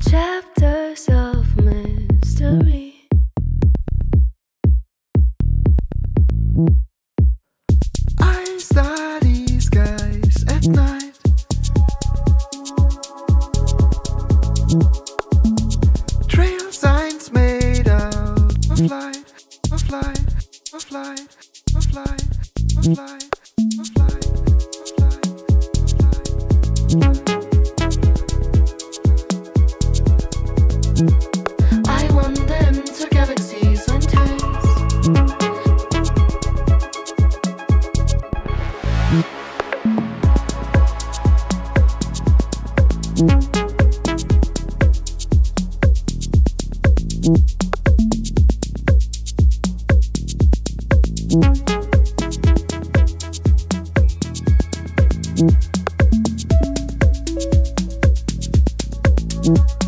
Chapters of mystery. I study skies at night. Trail signs made of light, of light, of light, of light, of light. Of light. I wander Thank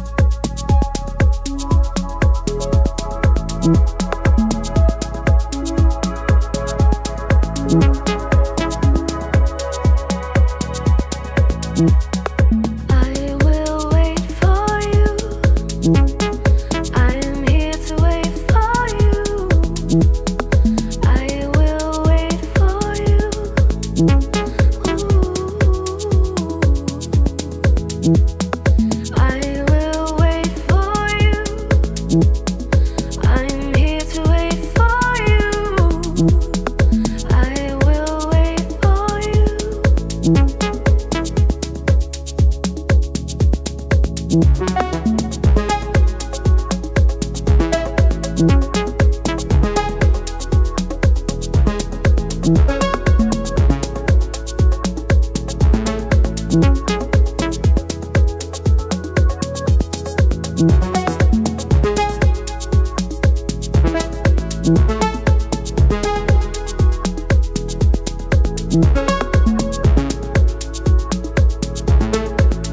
you.